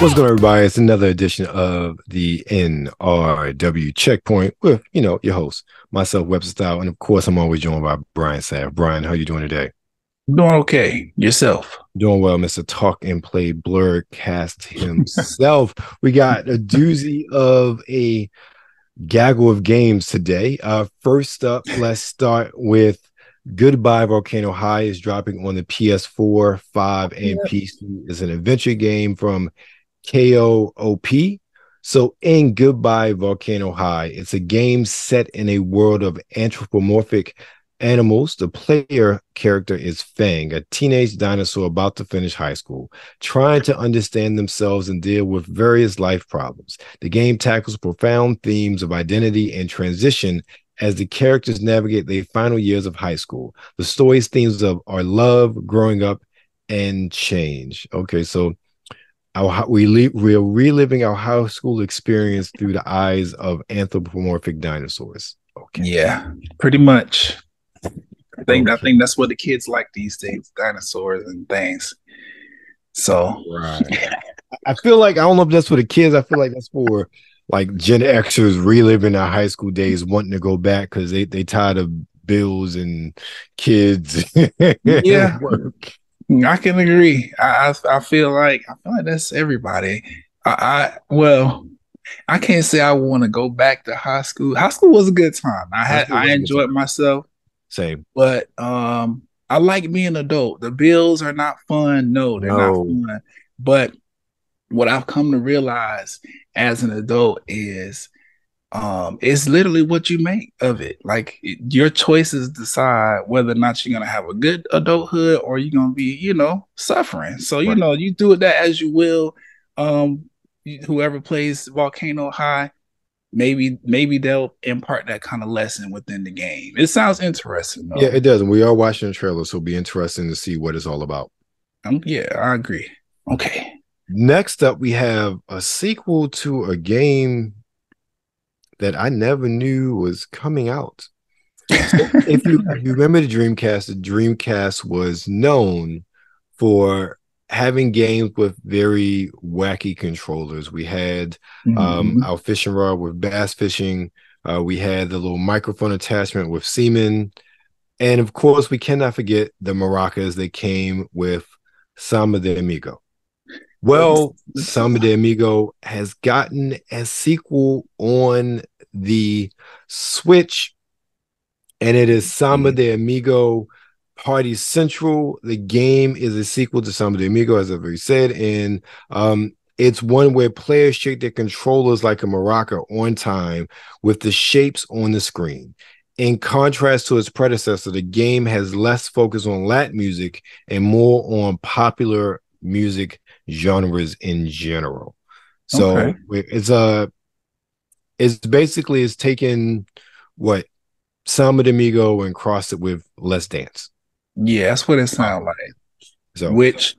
What's going on, everybody? It's another edition of the NRW Checkpoint with, you know, your host, myself, Webster Style. And of course, I'm always joined by Brian Sapph. Brian, how are you doing today? Doing okay. Yourself? Doing well, Mr. Talk and Play Blerdcast himself. we got a doozy of a gaggle of games today. Uh, first up, let's start with Goodbye Volcano High is dropping on the PS4, 5, and. PC. It's an adventure game from KO_OP. So, in Goodbye Volcano High, it's a game set in a world of anthropomorphic animals. The player character is Fang, a teenage dinosaur about to finish high school, trying to understand themselves and deal with various life problems. The game tackles profound themes of identity and transition as the characters navigate their final years of high school. The story's themes of are love, growing up, and change. Okay, so our we we're reliving our high school experience through the eyes of anthropomorphic dinosaurs. Okay. Yeah, pretty much. I think okay. I think that's what the kids like these days, dinosaurs and things. So right. I feel like I don't know if that's for the kids. I feel like that's for like Gen Xers reliving their high school days, wanting to go back because they they tired of bills and kids. yeah, work. I can agree. I, I, I feel like I feel like that's everybody. I, I well, I can't say I want to go back to high school. High school was a good time. I had I enjoyed myself. Same. But um I like being an adult. The bills are not fun. No, they're no. not fun. But what I've come to realize as an adult is um it's literally what you make of it. Like your choices decide whether or not you're gonna have a good adulthood or you're gonna be you know suffering. So you right. know you do it that as you will. Um whoever plays volcano high maybe maybe they'll impart that kind of lesson within the game. It sounds interesting though. yeah it does and we are watching the trailer so it'll be interesting to see what it's all about. Um, yeah i agree. Okay. Next up we have a sequel to a game that I never knew was coming out. if, you, if you remember the Dreamcast, the Dreamcast was known for having games with very wacky controllers. We had um, mm-hmm. um, our fishing rod with bass fishing. Uh, we had the little microphone attachment with Seaman. And of course, we cannot forget the maracas that came with Samba de Amigo. Well, Samba de Amigo has gotten a sequel on the Switch, and it is Samba de Amigo Party Central. The game is a sequel to Samba de Amigo, as I've already said, and um, it's one where players shake their controllers like a maraca on time with the shapes on the screen. In contrast to its predecessor, the game has less focus on Latin music and more on popular music genres in general. So okay. it's a it's basically it's taken what Samba de Amigo and crossed it with Let's Dance. Yeah, that's what it sounds like. So which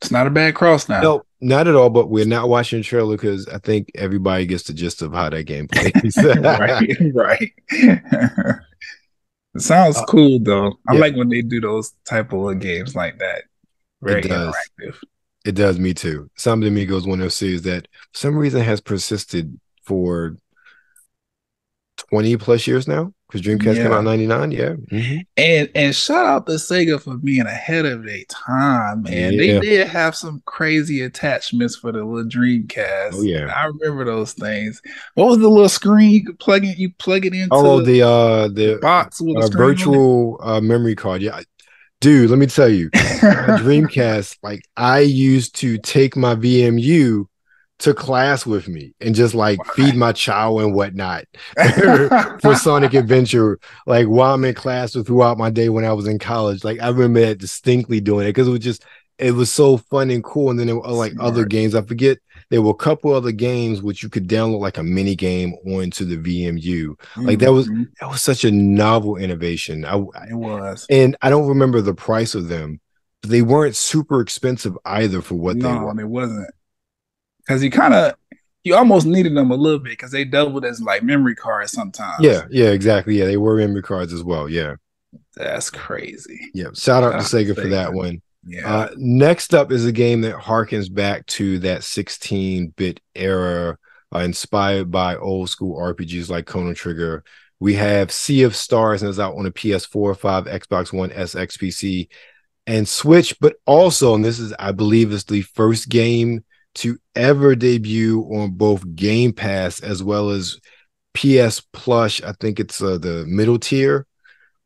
it's not a bad cross now. No, not at all. But we're not watching the trailer because I think everybody gets the gist of how that game plays. right, right. it sounds uh, cool though. I yeah. like when they do those type of games like that. Very it does. interactive. It does me too. Samba de Amigo is one of those series that for some reason has persisted for 20 plus years now because Dreamcast yeah. came out in 99. Yeah. Mm-hmm. And and shout out to Sega for being ahead of their time, man. Yeah. They did have some crazy attachments for the little Dreamcast. Oh, yeah. I remember those things. What was the little screen you could plug in? You plug it into Oh, the uh the box with uh, virtual uh, memory card. Yeah. Dude, let me tell you, Dreamcast, like I used to take my VMU to class with me and just like feed my child and whatnot for Sonic Adventure, like while I'm in class or throughout my day when I was in college. Like I remember that distinctly doing it because it was just it was so fun and cool. And then there were like Smart. other games. I forget there were a couple other games which you could download like a mini game onto the VMU. Mm-hmm. Like that was mm-hmm. that was such a novel innovation. I, it was, and I don't remember the price of them. But they weren't super expensive either for what no, they were. it wasn't because you kind of you almost needed them a little bit because they doubled as like memory cards sometimes. Yeah, yeah, exactly. Yeah, they were memory cards as well. Yeah, that's crazy. Yeah, shout out to Sega, Sega for that one. Yeah. Uh, next up is a game that harkens back to that 16-bit era, uh, inspired by old school RPGs like Chrono Trigger. We have Sea of Stars, and it's out on a PS4, 5, Xbox One, S, XPC, and Switch. But also, and this is, I believe, is the first game to ever debut on both Game Pass as well as PS Plus. I think it's uh, the middle tier.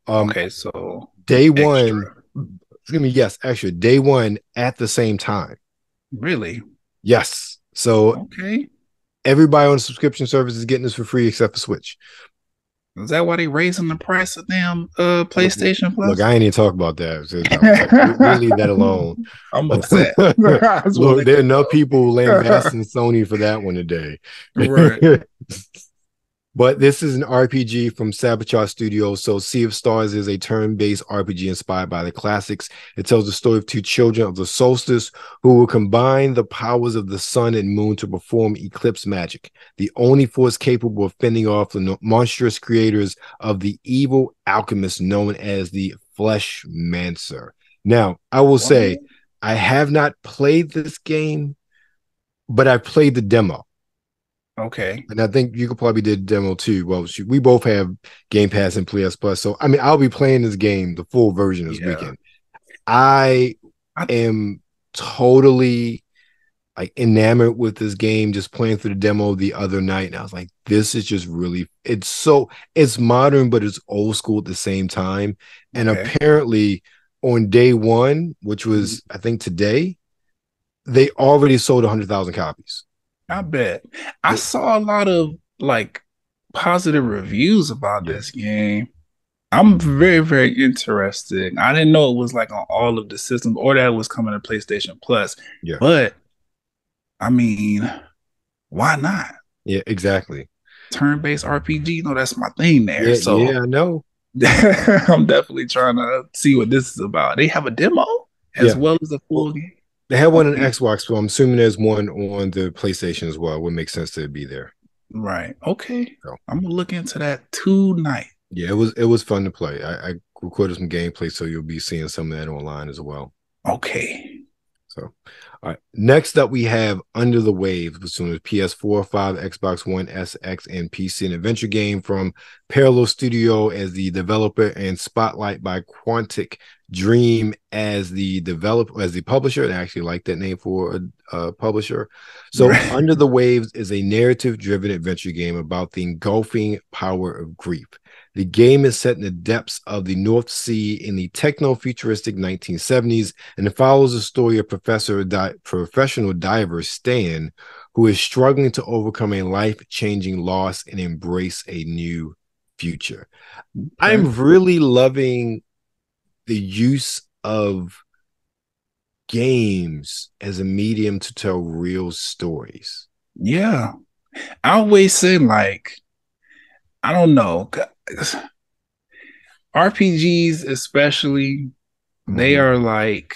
Um, okay, so day extra. one excuse me, yes, actually, day one at the same time. Really? Yes. So okay, everybody on the subscription service is getting this for free except for Switch. Is that why they raising the price of damn uh PlayStation look, Plus? Look, I ain't even talk about that. So, we leave that alone. I'm upset. look, there are enough people lambasting Sony for that one today. Right. But this is an RPG from Sabotage Studios. So Sea of Stars is a turn-based RPG inspired by the classics. It tells the story of two children of the solstice who will combine the powers of the sun and moon to perform eclipse magic, the only force capable of fending off the monstrous creators of the evil alchemist known as the Fleshmancer. Now, I will say, I have not played this game, but I played the demo. Okay. And I think you could probably did demo too. Well, we both have Game Pass and PS Plus. So I mean, I'll be playing this game, the full version this yeah. weekend. I, am totally like enamored with this game, just playing through the demo the other night. And I was like, this is just really it's so it's modern, but it's old school at the same time. And okay. apparently on day one, which was mm-hmm. I think today, they already sold hundred thousand copies. I bet. I saw a lot of like positive reviews about this game. I'm very, very interested. I didn't know it was like on all of the systems or that it was coming to PlayStation Plus. Yeah. But I mean, why not? Yeah, exactly. Turn-based RPG, no, that's my thing there. Yeah, so yeah, I know. I'm definitely trying to see what this is about. They have a demo as yeah. well as a full game. They have one on Xbox, so I'm assuming there's one on the PlayStation as well. It would make sense to be there. Right. Okay. So, I'm gonna look into that tonight. Yeah, it was it was fun to play. I, I recorded some gameplay, so you'll be seeing some of that online as well. Okay. So, all right. Next up, we have Under the Waves, which is PS4, 5, Xbox One, SX, and PC, an adventure game from Parallel Studio as the developer and Spotlight by Quantic Dream as the developer, as the publisher. I actually like that name for a, a publisher. So, right. Under the Waves is a narrative driven adventure game about the engulfing power of grief. The game is set in the depths of the North Sea in the techno futuristic 1970s, and it follows the story of Professor di- professional diver Stan, who is struggling to overcome a life changing loss and embrace a new future. I'm really loving the use of games as a medium to tell real stories. Yeah. I always say, like, I don't know. RPGs, especially, mm-hmm. they are like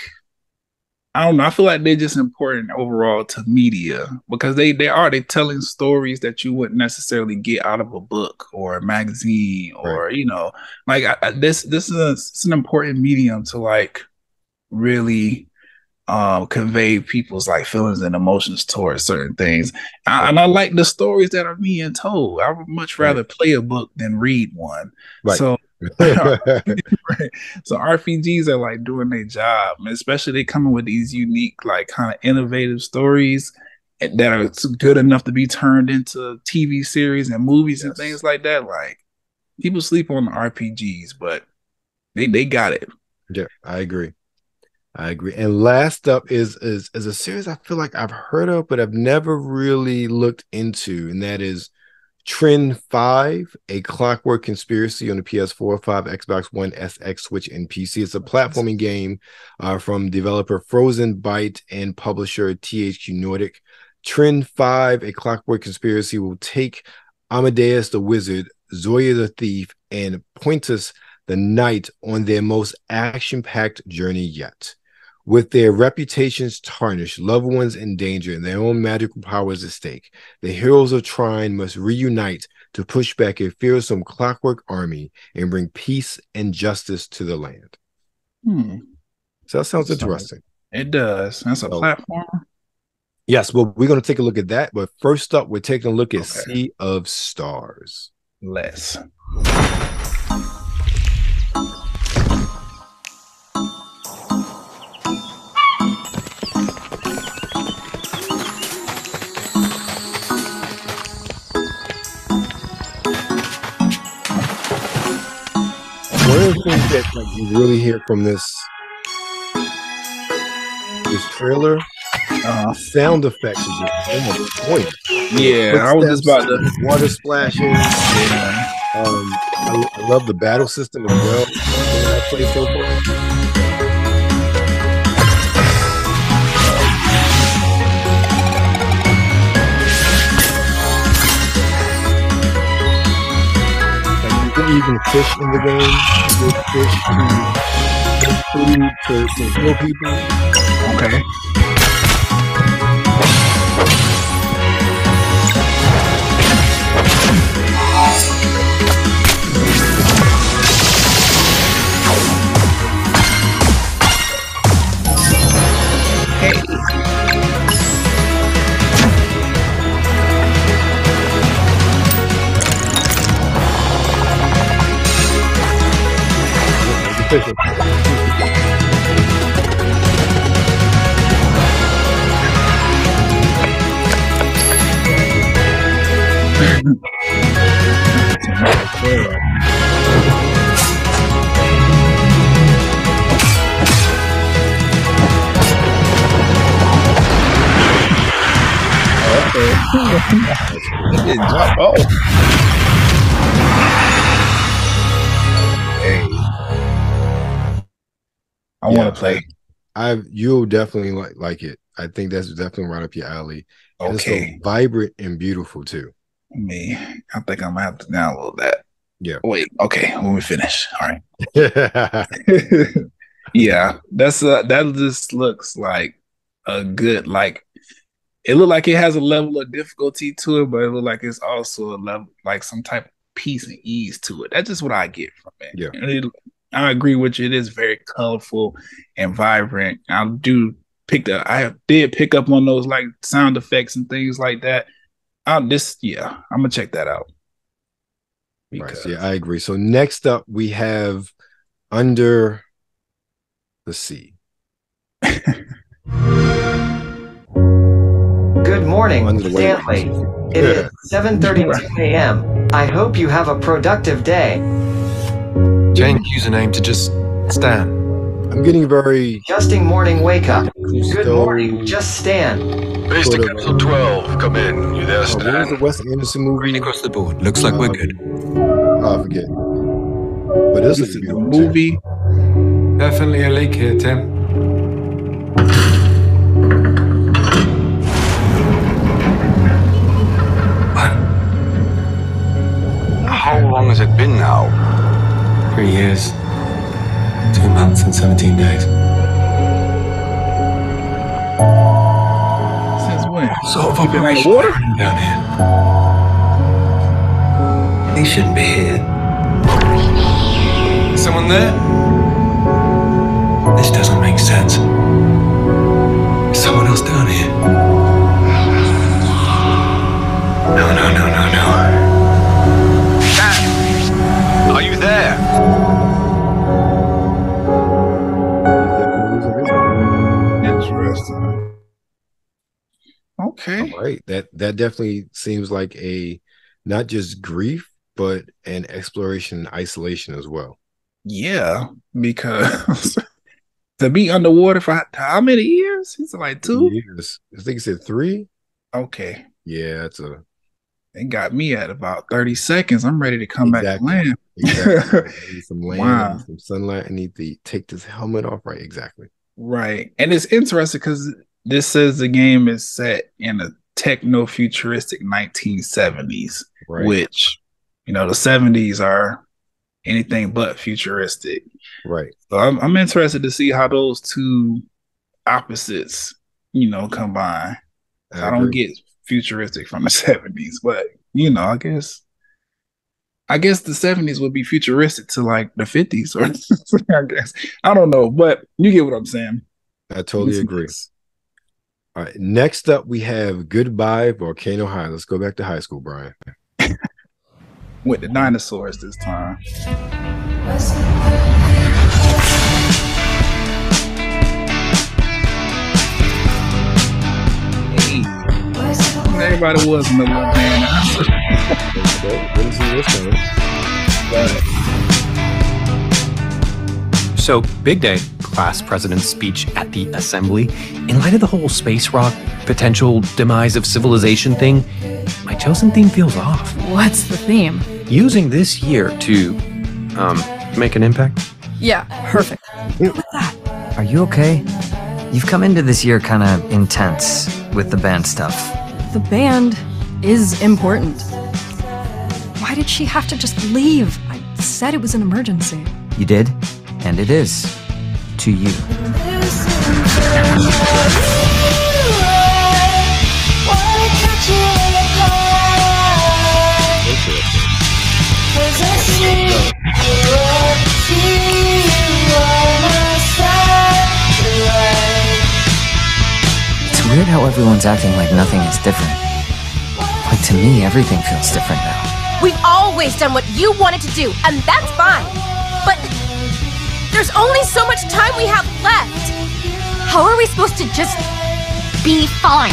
I don't know. I feel like they're just important overall to media because they they are they telling stories that you wouldn't necessarily get out of a book or a magazine or right. you know like I, this this is a, it's an important medium to like really um convey people's like feelings and emotions towards certain things I, and i like the stories that are being told i would much rather right. play a book than read one right. so right. so rpgs are like doing their job especially they coming with these unique like kind of innovative stories that are good enough to be turned into tv series and movies yes. and things like that like people sleep on the rpgs but they they got it yeah i agree I agree. And last up is is is a series I feel like I've heard of, but I've never really looked into, and that is Trine 5, a clockwork conspiracy on the PS4, 5, Xbox One, SX, Switch, and PC. It's a platforming game uh, from developer Frozenbyte and publisher THQ Nordic. Trine 5, a clockwork conspiracy, will take Amadeus the Wizard, Zoya the Thief, and Pontius the Knight on their most action packed journey yet. With their reputations tarnished, loved ones in danger, and their own magical powers at stake, the heroes of Trine must reunite to push back a fearsome clockwork army and bring peace and justice to the land. Hmm. So that sounds interesting. It does. That's a so, platform. Yes, well, we're going to take a look at that. But first up, we're taking a look at okay. Sea of Stars. Let's. The things that like, you really hear from this this trailer, uh, sound effects are just on point. Yeah, I was just about to water splashing. Yeah. Um, I, I, love the battle system as well. I played so far. Even fish in the game. There's fish to food to, to people. Okay. Official. okay. Yeah, want to play. I you'll definitely like like it. I think that's definitely right up your alley. And okay, so vibrant and beautiful too. Me, I think I'm gonna have to download that. Yeah. Wait. Okay. When we finish. All right. yeah. That's uh, that. Just looks like a good like. It looked like it has a level of difficulty to it, but it looked like it's also a level like some type of peace and ease to it. That's just what I get from it. Yeah. It, I agree with you. It is very colorful and vibrant. I do pick up. I did pick up on those like sound effects and things like that. I'll this yeah, I'm gonna check that out. Because... Right. Yeah, I agree. So next up we have Under the Sea. Good morning, Stanley. It is 7:32 a.m. I hope you have a productive day. Change username to just Stan. I'm getting very. Adjusting morning wake up. Good morning, just Stan. Base to Capsule 12, come in. You there, Stan? Oh, what was the Wes Anderson movie? Green across the board. Looks like uh, we're good. Oh, I forget. But this, this is a movie. Definitely a leak here, Tim. How long has it been now? Three years, two months, and 17 days. Since when? Sort of been the water? Down here. He shouldn't be here. Someone there? This doesn't make sense. someone else down here. No, no, no, no, no. Okay. All right. That that definitely seems like a not just grief, but an exploration and isolation as well. Yeah, because to be underwater for how many years? It's like two years. I think he said three. Okay. Yeah, it's a it got me at about 30 seconds. I'm ready to come exactly. back to land. Exactly. some land, wow. some sunlight. I need to take this helmet off. Right, exactly. Right. And it's interesting because this says the game is set in a techno futuristic 1970s, right. which, you know, the 70s are anything but futuristic. Right. So I'm, I'm interested to see how those two opposites, you know, combine. I, I don't get futuristic from the 70s, but you know, I guess I guess the 70s would be futuristic to like the 50s, or I guess I don't know, but you get what I'm saying. I totally agree. All right. Next up, we have Goodbye Volcano High. Let's go back to high school, Brian. With the dinosaurs this time. Hey. Everybody was in the little man. Didn't see this coming. So, big day, class president's speech at the assembly. In light of the whole space rock potential demise of civilization thing, my chosen theme feels off. What's the theme? Using this year to, um, make an impact. Yeah, perfect. What's that? Are you okay? You've come into this year kind of intense with the band stuff. The band is important. Why did she have to just leave? I said it was an emergency. You did, and it is. To you. It's weird how everyone's acting like nothing is different. Like to me, everything feels different now. We've always done what you wanted to do, and that's fine. But there's only so much time we have left. How are we supposed to just be fine?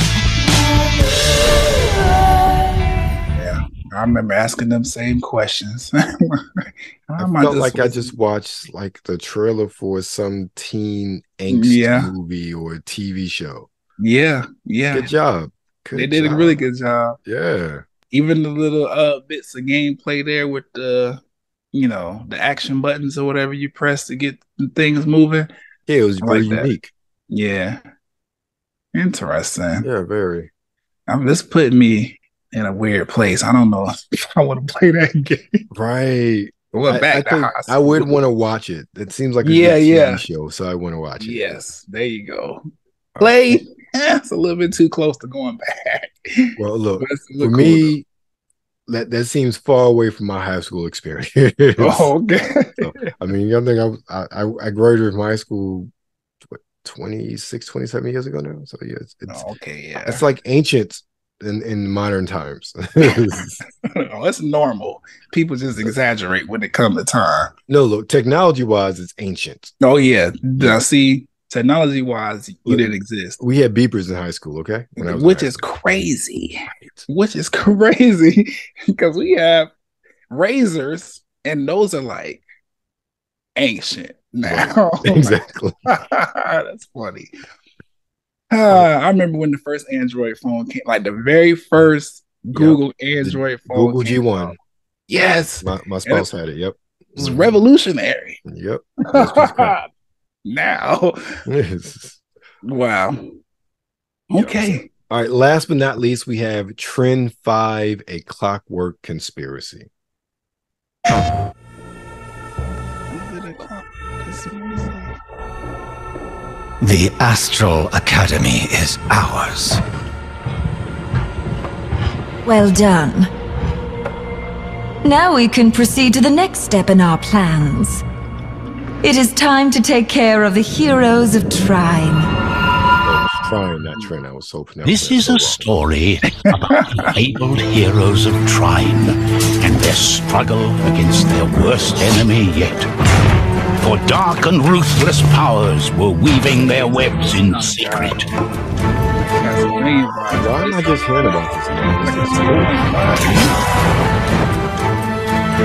Yeah, I remember asking them same questions. I felt like I just watched like the trailer for some teen angst Yeah. movie or TV show. Yeah, yeah. Good job. Good they did job. a really good job. Yeah. Even the little uh bits of gameplay there with the you know, the action buttons or whatever you press to get things moving. Yeah, it was very like that. unique. Yeah. Interesting. Yeah, very. I'm just putting me in a weird place. I don't know if I want to play that game. Right. Well, I, back I I would want to watch it. It seems like a Yeah, yeah. show, so I want to watch it. Yes, there you go. Play. Eh, it's a little bit too close to going back. Well, look, for cool, me, that that seems far away from my high school experience. oh, okay. I mean, you think I, was- I I I graduated from high school what 26, 27 years ago now. So yeah, it's it's, Oh, okay, yeah. it's like ancient in, in modern times. oh, it's normal. People just exaggerate when it comes to time. no, look, technology wise, it's ancient. Oh yeah. Now see, technology wise, you didn't exist. We had beepers in high school, okay? When I was Which is school. crazy. Which is crazy. Because we have razors and those are like ancient now. exactly. That's funny. Uh, I remember when the first Android phone came, like the very first Google Android phone. Google G1. out. Yes, My my spouse had it. Yep. it was revolutionary. Yep. That's what's crap. now, wow. Okay. All right. Last but not least, we have Trine Five: A Clockwork Conspiracy. The Astral Academy is ours. Well done. Now we can proceed to the next step in our plans. It is time to take care of the heroes of Trine. I that trend. I was hoping. This was is a story about the fabled heroes of Trine and their struggle against their worst enemy yet. For dark and ruthless powers were weaving their webs in secret. Why am I just hearing about this now? This is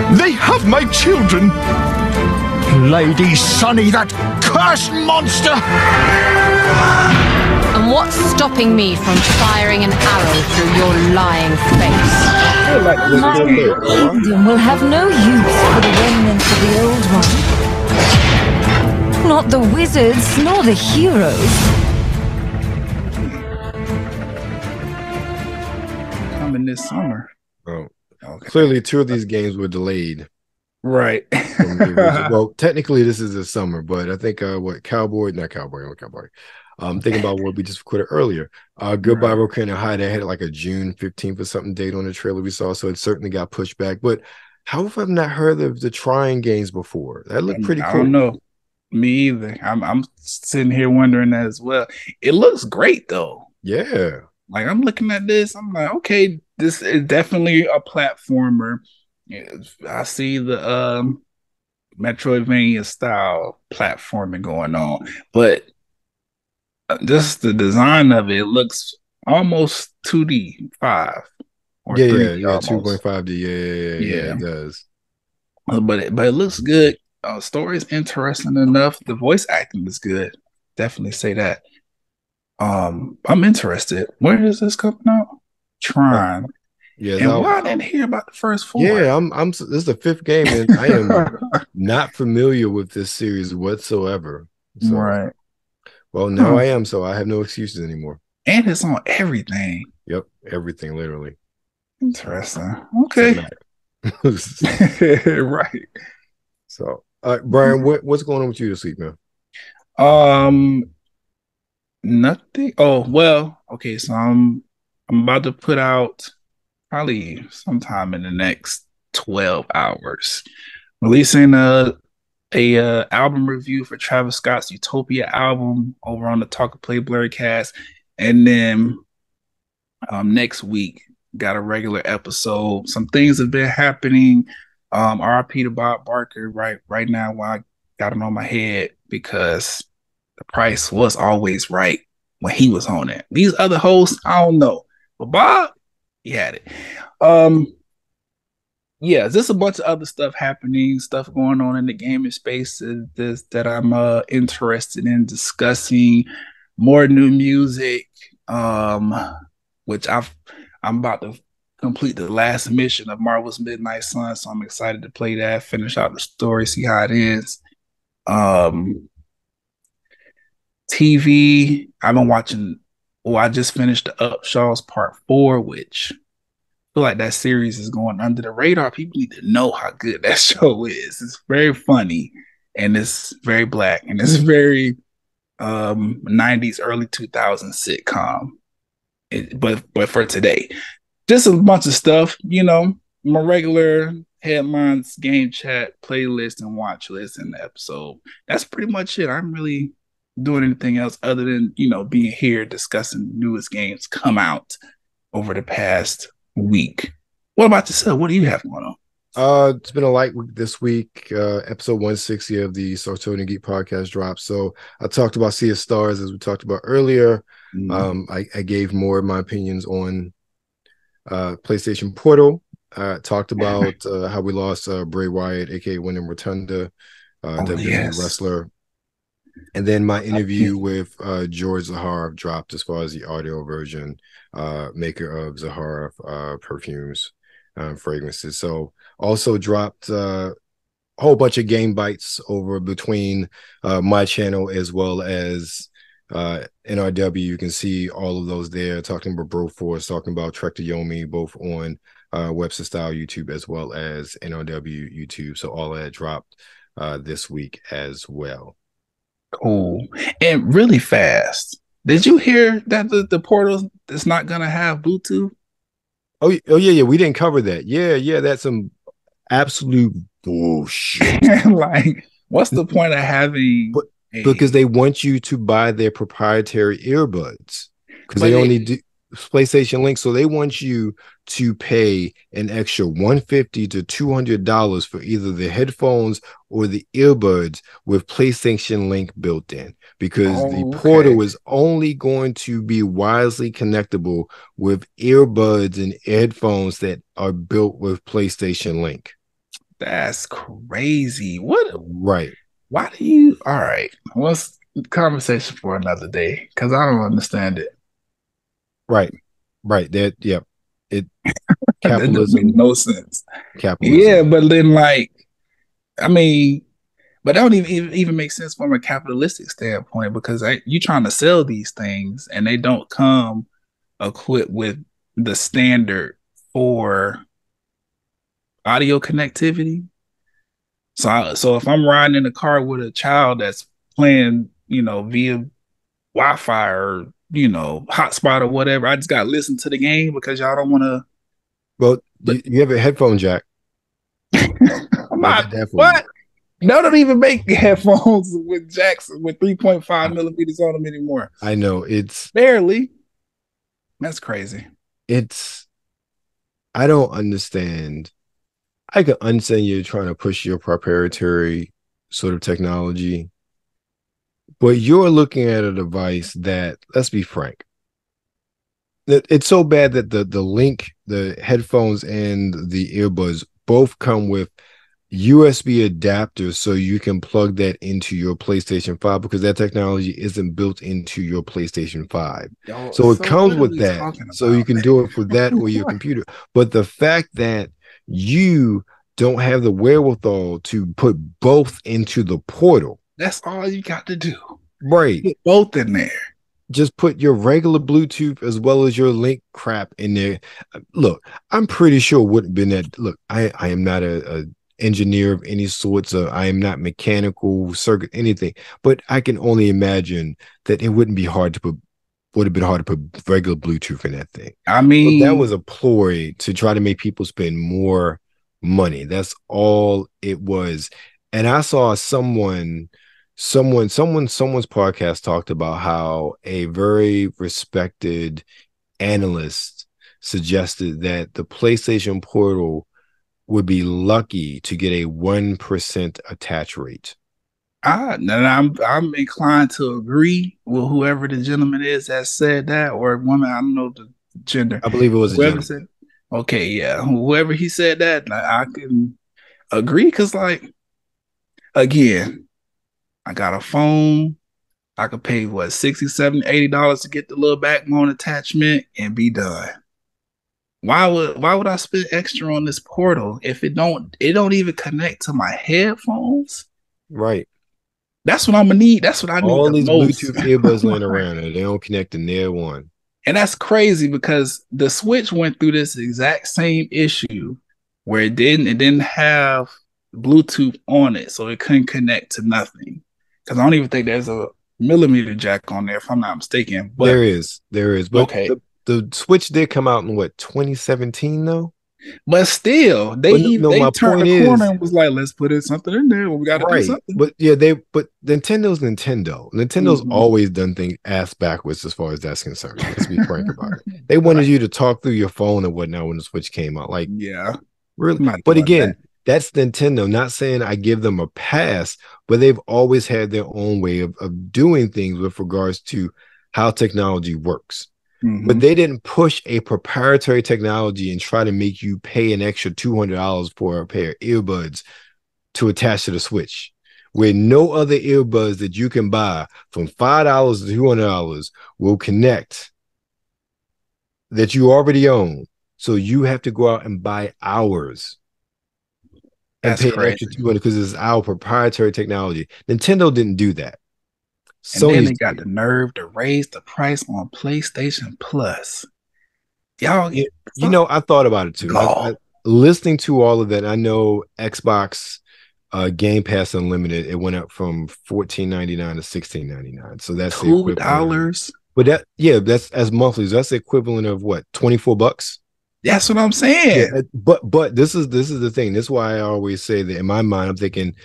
cool. They have my children! Lady Sunny, that cursed monster! And what's stopping me from firing an arrow through your lying face? My kingdom will have no use for the remnants of the old one. Not the wizards, nor the heroes. Coming this summer. Oh, Okay. clearly, two of these games were delayed. Right. from the original- well, technically, this is the summer, but I think uh, what Cowboy, not Cowboy, what Cowboy. Um, thinking about what we just recorded earlier. Uh, Goodbye Volcano High. They had like a June fifteenth or something date on the trailer we saw, so it certainly got pushed back. But How have I not heard of the Trine games before? That looked pretty I cool. don't know. Me either. I'm I'm sitting here wondering that as well. It looks great though. Yeah. Like I'm looking at this, I'm like, okay, this is definitely a platformer. I see the um Metroidvania style platforming going on, but uh, just the design of it, it looks almost 2D five. or Yeah, yeah, 3D yeah. almost. Two point five D. Yeah, yeah, yeah, yeah. Yeah. It does. Uh, but it, but it looks good. Uh, story is interesting enough. The voice acting is good. Definitely say that. Um, I'm interested. Where is this coming out? Trine. Yeah. And why I didn't hear about the first four? Yeah, I'm. I'm. This is the fifth game, and I am not familiar with this series whatsoever. So, Right. Well, now Huh. I am. So I have no excuses anymore. And it's on everything. Yep, everything literally. Interesting. Okay. right. So, uh, Brian, what, what's going on with you this week, man? Um, nothing. Oh well. Okay, so I'm I'm about to put out probably sometime in the next twelve hours, releasing a a uh, album review for Travis Scott's Utopia album over on the Talk of Play Blurry Cast, and then um next week got a regular episode. Some things have been happening. Um, RP to Bob Barker right right now while I got him on my head because the price was always right when he was on it. These other hosts, I don't know. But Bob, he had it. Um yeah, just a bunch of other stuff happening, stuff going on in the gaming space that, that, that I'm uh interested in discussing. More new music, um, which I've I'm about to complete the last mission of Marvel's Midnight Sun, so I'm excited to play that, finish out the story, see how it ends. Um, TV, I've been watching. Well, I just finished the Upshaws Part Four, which I feel like that series is going under the radar. People need to know how good that show is. It's very funny and it's very black and it's very um 90s, early 2000s sitcom. It, but but for today, just a bunch of stuff, you know, my regular headlines, game chat, playlist, and watch list the episode. That's pretty much it. I'm really doing anything else other than you know being here discussing the newest games come out over the past week. What about yourself? What do you have going on? Uh, it's been a light week this week. Uh, episode 160 of the Sartorial Geek podcast dropped. So I talked about Sea of Stars as we talked about earlier. Mm-hmm. Um, I, I gave more of my opinions on uh PlayStation Portal. Uh, talked about uh, how we lost uh, Bray Wyatt, aka Wyndham Rotunda, uh, Oh, WWE yes. wrestler. And then my interview with uh, George Zaharoff dropped as far as the audio version, uh, maker of Zaharoff uh, perfumes, um, fragrances. So also dropped uh, a whole bunch of game bites over between uh, my channel as well as uh, NRW. You can see all of those there, talking about Broforce, talking about Trek to Yomi, both on uh, Webster Style YouTube as well as NRW YouTube. So all that dropped uh, this week as well. Cool. And really fast. Did you hear that the, the portal is not gonna have Bluetooth? Oh, oh yeah, yeah. We didn't cover that. Yeah, yeah. That's some absolute bullshit. like, what's the point of having a- because they want you to buy their proprietary earbuds because But they only do PlayStation Link. So they want you to pay an extra 150 to 200 dollars for either the headphones or the earbuds with PlayStation Link built in because Oh, the portal okay. is only going to be wisely connectable with earbuds and headphones that are built with PlayStation Link. That's crazy. What Right. why do you all right? What's conversation for another day? Because I don't understand it. Right. Right. That yep. It capitalism make no sense. capitalism. Yeah, but then like, I mean, but that don't even even, make sense from a capitalistic standpoint because I, you trying to sell these things and they don't come equipped with the standard for audio connectivity. So, I, so if I'm riding in a car with a child that's playing, you know, via Wi-Fi or you know hotspot or whatever, I just got to listen to the game because y'all don't want to. Well, you, you have a headphone jack. I'm not, what? No, don't even make headphones with jacks with 3.5 millimeters on them anymore. I know it's barely. That's crazy. It's I don't understand. I can understand you trying to push your proprietary sort of technology, but you're looking at a device that, let's be frank, it's so bad that the the link, the headphones and the earbuds both come with USB adapters so you can plug that into your PlayStation 5 because that technology isn't built into your PlayStation 5. Yo, so it so comes with that. So you can do it for that or your computer. But the fact that you don't have the wherewithal to put both into the portal. That's all you got to do. Right. Put both in there. Just put your regular Bluetooth as well as your link crap in there. Look, I'm pretty sure it wouldn't have been that. Look, I, I am not a, a engineer of any sorts of I am not mechanical circuit anything, but I can only imagine that it wouldn't be hard to put would have been hard to put regular Bluetooth in that thing. I mean but that was a ploy to try to make people spend more money. That's all it was. And I saw someone someone someone someone's podcast talked about how a very respected analyst suggested that the PlayStation Portal would be lucky to get a 1% attach rate. Ah, and I'm I'm inclined to agree with whoever the gentleman is that said that, or woman. I don't know the gender. I believe it was whoever said. Okay, yeah, whoever he said that, I can agree because, like, again, I got a phone. I could pay what 60 70 80 dollars to get the little backbone attachment and be done why would why would I spend extra on this portal if it don't it don't even connect to my headphones? Right. That's what I'm gonna need. That's what I need. All these most. Bluetooth earbuds laying around and they don't connect to near one. And that's crazy because the Switch went through this exact same issue where it didn't it didn't have Bluetooth on it, so it couldn't connect to nothing. Because I don't even think there's a millimeter jack on there, if I'm not mistaken. But there is, there is. But okay. the, the Switch did come out in what 2017 though. But still, they but no, they turned the is, corner and was like, "Let's put in something in there. we got to right. do something." But yeah, they but Nintendo's Nintendo. Nintendo's mm-hmm. always done things ass backwards as far as that's concerned. Let's be frank about it. They wanted right. you to talk through your phone and whatnot when the Switch came out. Like, yeah, really. But again, that. That's Nintendo. Not saying I give them a pass, but they've always had their own way of, of doing things with regards to how technology works. Mm-hmm. But they didn't push a proprietary technology and try to make you pay an extra $200 for a pair of earbuds to attach to the Switch, where no other earbuds that you can buy from $5 to $200 will connect that you already own. So you have to go out and buy ours. And That's pay crazy. extra 200 because it's our proprietary technology. Nintendo didn't do that. And Sony's then they got the nerve to raise the price on PlayStation Plus. Y'all, you, you know, I thought about it too. I, I, listening to all of that, I know Xbox uh, Game Pass Unlimited. It went up from fourteen ninety nine to sixteen ninety nine. So that's two dollars. But that, yeah, that's as monthlies. That's the equivalent of what twenty four bucks. That's what I'm saying. Yeah, but but this is this is the thing. This is why I always say that in my mind, I'm thinking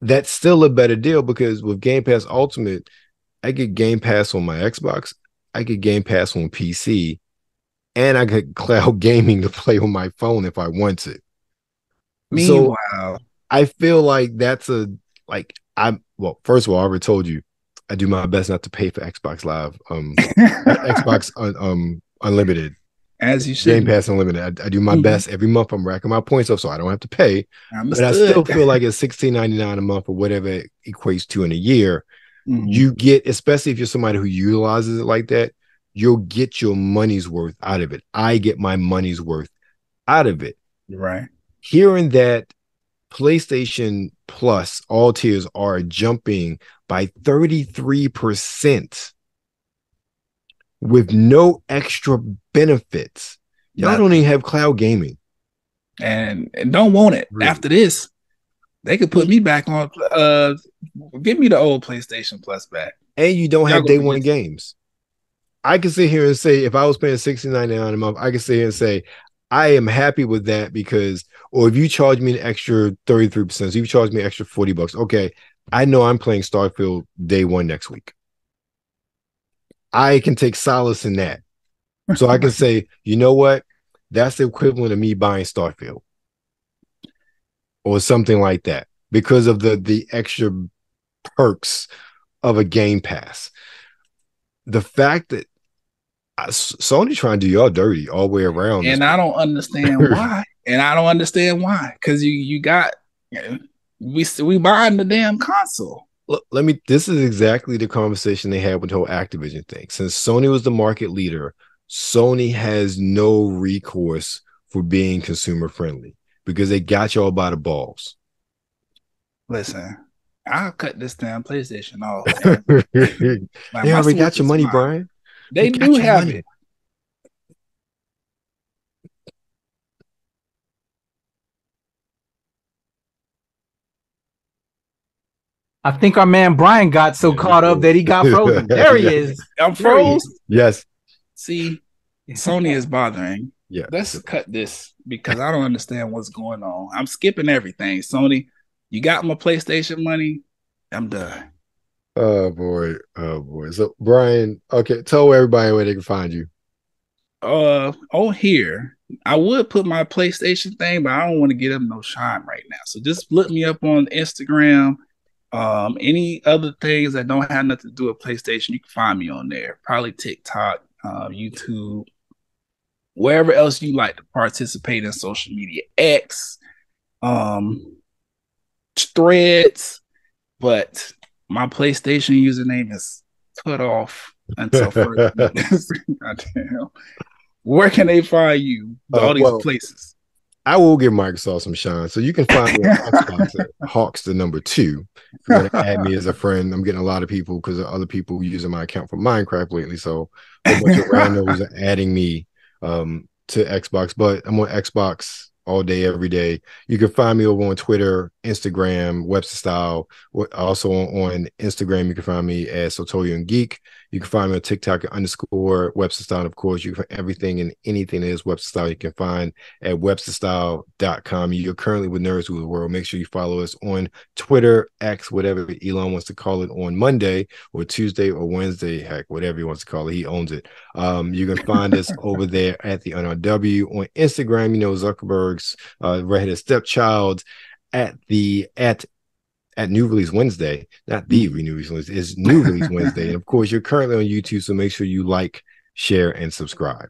that's still a better deal because with Game Pass Ultimate, I get Game Pass on my Xbox, I get Game Pass on PC, and I get cloud gaming to play on my phone if I want to. Meanwhile, so I feel like that's a like I'm well, first of all, I already told you I do my best not to pay for Xbox Live, um Xbox um Unlimited as you should. Game Pass Unlimited. I, I do my mm-hmm. best every month. I'm racking my points up so I don't have to pay. Understood. But I still feel like it's sixteen ninety nine a month or whatever it equates to in a year. Mm-hmm. You get, especially if you're somebody who utilizes it like that, you'll get your money's worth out of it. I get my money's worth out of it. Right. Hearing that PlayStation Plus all tiers are jumping by 33% with no extra benefits. Y'all don't even have cloud gaming. And, and don't want it. Really? After this, they could put me back on uh give me the old PlayStation Plus back. And you don't Y'all have day one games. I can sit here and say if I was paying $16.99 a month, I can sit here and say I am happy with that because, or if you charge me an extra 33%, so you charge me extra 40 bucks, okay, I know I'm playing Starfield day one next week. I can take solace in that. So I can say, you know what? That's the equivalent of me buying Starfield or something like that because of the the extra perks of a game pass. The fact that Sony trying to do y'all dirty all the way around, and I don't understand why. and I don't understand why because you you got we we buying the damn console. Look, let me. This is exactly the conversation they had with the whole Activision thing. Since Sony was the market leader, Sony has no recourse for being consumer friendly because they got y'all by the balls. Listen, I'll cut this damn PlayStation off. like, yeah, we got your money, mine. Brian. They do have money. it. I think our man Brian got so caught up that he got frozen. There he is. I'm froze. Yes. See, Sony is bothering. Yeah. Let's cut this because I don't understand what's going on. I'm skipping everything. Sony, you got my PlayStation money. I'm done. Oh boy. Oh boy. So Brian, okay, tell everybody where they can find you. Uh on here. I would put my PlayStation thing, but I don't want to get up no shine right now. So just look me up on Instagram um, any other things that don't have nothing to do with PlayStation, you can find me on there. Probably TikTok, uh, YouTube, wherever else you like to participate in social media. X, um, Threads, but my PlayStation username is cut off until further. Goddamn. Where can they find you? All uh, these well, places. I will give Microsoft some shine. So you can find me on Hawks the number two. If you want to add me as a friend, I'm getting a lot of people because other people using my account for Minecraft lately. So a bunch of randos are adding me um, to Xbox, but I'm on Xbox all day, every day. You can find me over on Twitter, Instagram, Webster Style. Also on, Instagram, you can find me as Sartorial and Geek. You can find me on TikTok underscore Webster Style. Of course, you can find everything and anything that is Webster Style. You can find at websterstyle.com. You're currently with Nerds Rule the World. Make sure you follow us on Twitter, X, whatever Elon wants to call it on Monday or Tuesday or Wednesday, heck, whatever he wants to call it. He owns it. Um, you can find us over there at the NRW on Instagram. You know, Zuckerberg's uh, redheaded stepchild at the at at New Release Wednesday, not the mm. New Release is New Release Wednesday. And of course, you're currently on YouTube, so make sure you like, share, and subscribe.